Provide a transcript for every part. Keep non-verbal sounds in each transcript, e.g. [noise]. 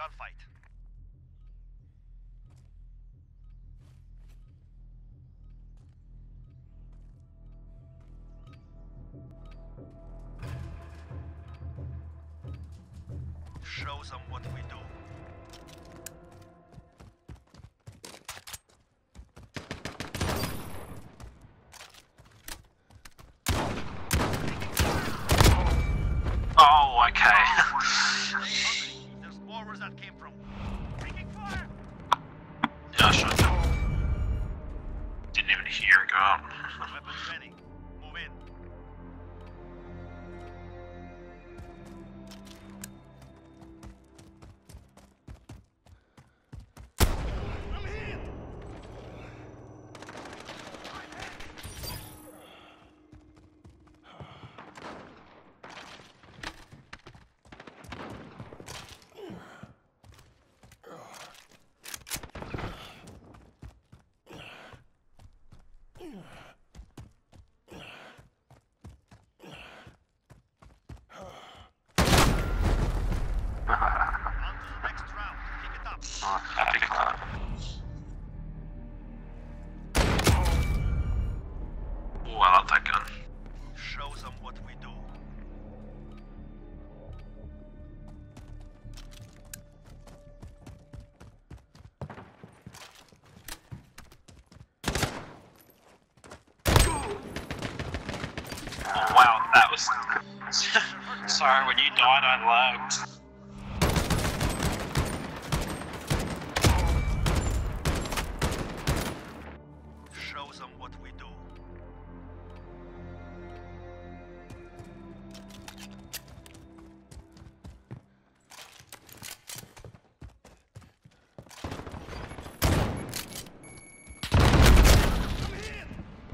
gunfight. Show them what we do. Oh, okay. [laughs] Didn't even hear it go up. [laughs] Sorry, when you died, I lagged.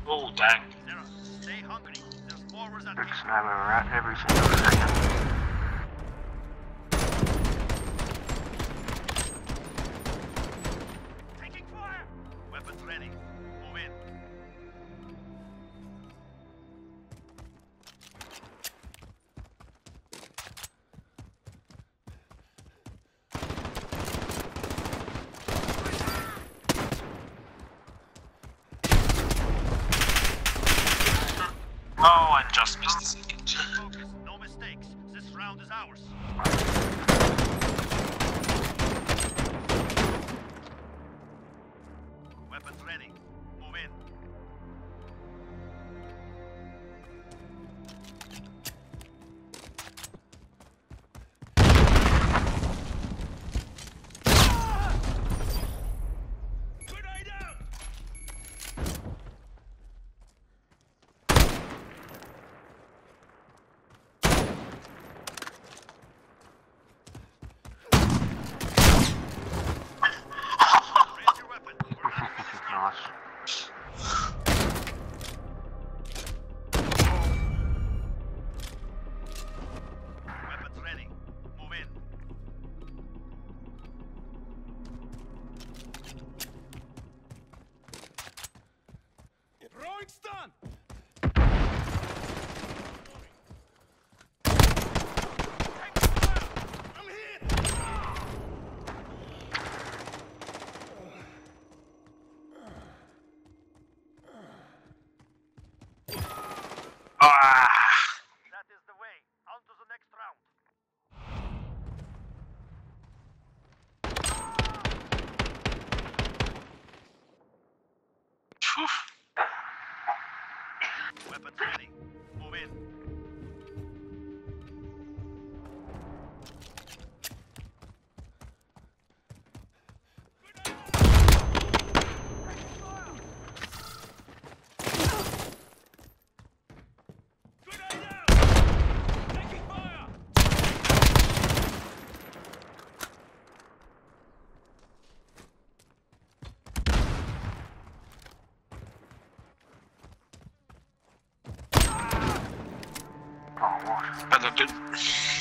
Oh, dang. Sarah, stay hungry. There's more where that Big came sniper rat every single second. Focus. No mistakes. This round is ours. Throwing stun! Oh, what? That looked good.